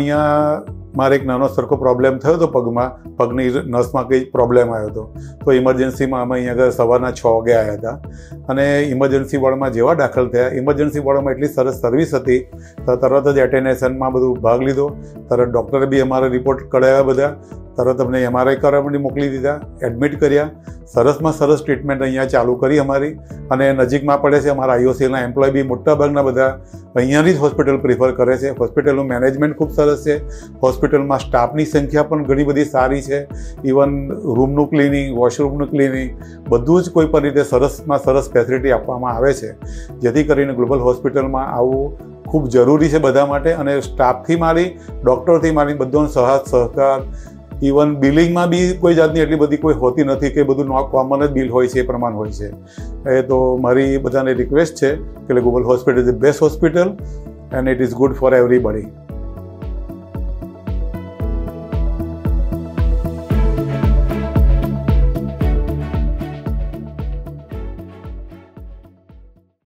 અહીંયા મારે એક નાનો સરખો પ્રોબ્લેમ થયો હતો પગમાં. પગની નસમાં કંઈ પ્રોબ્લેમ આવ્યો હતો. તો ઇમરજન્સીમાં અમે અહીંયા આગળ સવારના છ વાગે આવ્યા હતા. અને ઇમરજન્સી વોર્ડમાં જેવા દાખલ થયા. ઇમરજન્સી વોર્ડમાં એટલી સરસ સર્વિસ હતી. તો તરત જ એટેનેશનમાં બધું ભાગ લીધો. તરત ડૉક્ટરે બી અમારા રિપોર્ટ કઢાવ્યા બધા. તરત અમને એમઆરઆઈ કરવા માટે મોકલી દીધા એડમિટ કર્યા. સરસમાં સરસ ટ્રીટમેન્ટ અહીંયા ચાલુ કરી અમારી. અને નજીકમાં પડે છે અમારા આઈઓસીએલના એમ્પ્લોય બી મોટાભાગના બધા અહીંયાની જ હોસ્પિટલ પ્રિફર કરે છે. હોસ્પિટલનું મેનેજમેન્ટ ખૂબ સરસ છે. હોસ્પિટલમાં સ્ટાફની સંખ્યા પણ ઘણી બધી સારી છે. ઇવન રૂમનું ક્લિનિંગ વોશરૂમનું ક્લિનિંગ બધું જ કોઈ પણ રીતે સરસમાં સરસ ફેસિલિટી આપવામાં આવે છે. જેથી કરીને ગ્લોબલ હોસ્પિટલમાં આવવું ખૂબ જરૂરી છે બધા માટે. અને સ્ટાફથી મારી ડૉક્ટરથી મારી, બધોનો સહાય, સહકાર ઇવન બિલિંગમાં બી કોઈ જાતની એટલી બધી કોઈ હોતી નથી કે બધું નો કોમન જ બિલ હોય છે, એ પ્રમાણ હોય છે. એ તો મારી બધાને રિક્વેસ્ટ છે કે global hospital is best hospital and it is good for everybody